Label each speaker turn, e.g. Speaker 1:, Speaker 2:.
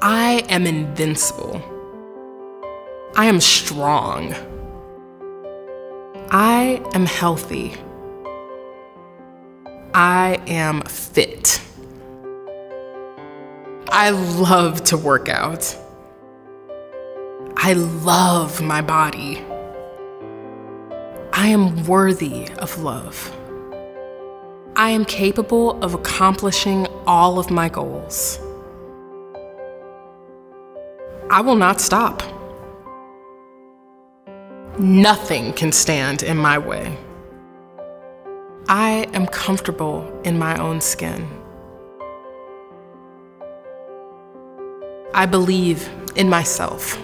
Speaker 1: I am invincible. I am strong. I am healthy. I am fit. I love to work out. I love my body. I am worthy of love. I am capable of accomplishing all of my goals. I will not stop. Nothing can stand in my way. I am comfortable in my own skin. I believe in myself.